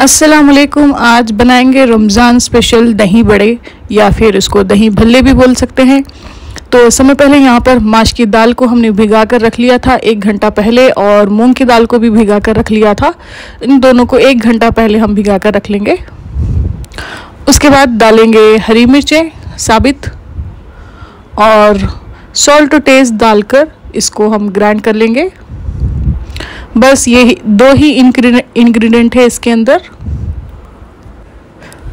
असलकुम आज बनाएँगे रमज़ान स्पेशल दही बड़े, या फिर इसको दही भल्ले भी बोल सकते हैं। तो समय पहले यहाँ पर माश की दाल को हमने भिगा कर रख लिया था एक घंटा पहले, और मूंग की दाल को भी भिगा कर रख लिया था। इन दोनों को एक घंटा पहले हम भिगा कर रख लेंगे। उसके बाद डालेंगे हरी मिर्चें साबित, और सॉल्ट टेस्ट डालकर इसको हम ग्राइंड कर लेंगे बस ये दो ही इंग्रेडिएंट है इसके अंदर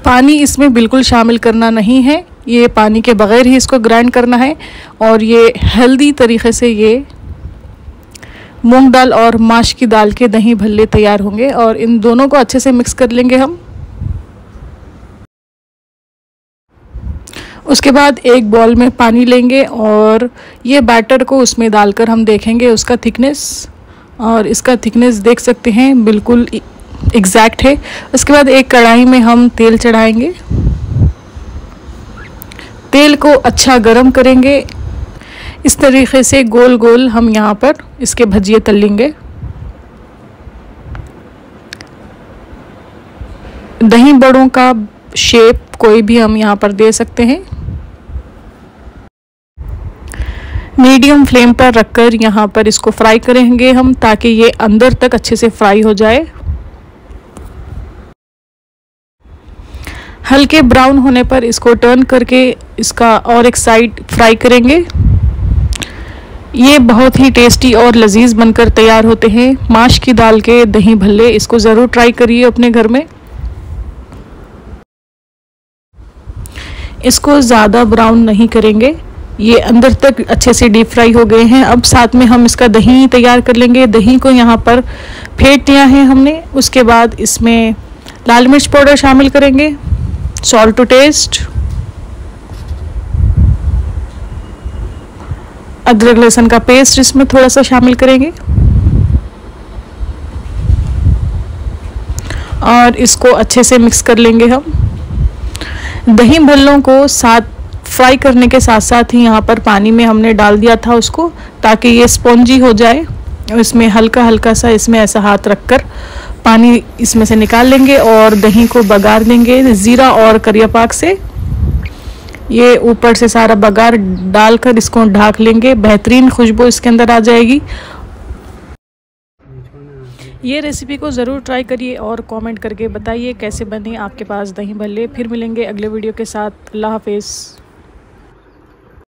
पानी इसमें बिल्कुल शामिल करना नहीं है ये पानी के बग़ैर ही इसको ग्राइंड करना है और ये हेल्दी तरीके से ये मूंग दाल और माश की दाल के दही भल्ले तैयार होंगे और इन दोनों को अच्छे से मिक्स कर लेंगे हम उसके बाद एक बॉल में पानी लेंगे और ये बैटर को उसमें डालकर हम देखेंगे उसका थिकनेस और इसका थिकनेस देख सकते हैं, बिल्कुल एग्जैक्ट है। उसके बाद एक कढ़ाई में हम तेल चढ़ाएँगे। तेल को अच्छा गरम करेंगे। इस तरीके से गोल गोल हम यहाँ पर इसके भजिए तल लेंगे। दही बड़ों का शेप कोई भी हम यहाँ पर दे सकते हैं। मीडियम फ्लेम पर रखकर यहाँ पर इसको फ्राई करेंगे हम, ताकि ये अंदर तक अच्छे से फ्राई हो जाए। हल्के ब्राउन होने पर इसको टर्न करके इसका और एक साइड फ्राई करेंगे। ये बहुत ही टेस्टी और लजीज बनकर तैयार होते हैं। माश की दाल के दही भल्ले इसको ज़रूर ट्राई करिए अपने घर में। इसको ज़्यादा ब्राउन नहीं करेंगे। ये अंदर तक अच्छे से डीप फ्राई हो गए हैं। अब साथ में हम इसका दही तैयार कर लेंगे। दही को यहाँ पर फेंट दिया है हमने। उसके बाद इसमें लाल मिर्च पाउडर शामिल करेंगे। सॉल्ट टू टेस्ट अदरक लहसुन का पेस्ट इसमें थोड़ा सा शामिल करेंगे। और इसको अच्छे से मिक्स कर लेंगे हम। दही भल्लों को साथ फ्राई करने के साथ साथ ही यहाँ पर पानी में हमने डाल दिया था उसको ताकि ये स्पॉन्जी हो जाए। इसमें हल्का हल्का सा इसमें ऐसा हाथ रख कर पानी इसमें से निकाल लेंगे और दही को बगार देंगे ज़ीरा और करिया पाक से। ये ऊपर से सारा बगार डालकर इसको ढाक लेंगे। बेहतरीन खुशबू इसके अंदर आ जाएगी। ये रेसिपी को ज़रूर ट्राई करिए और कमेंट करके बताइए कैसे बने आपके पास दही भल्ले। फिर मिलेंगे अगले वीडियो के साथ। अल्लाह हाफिज़।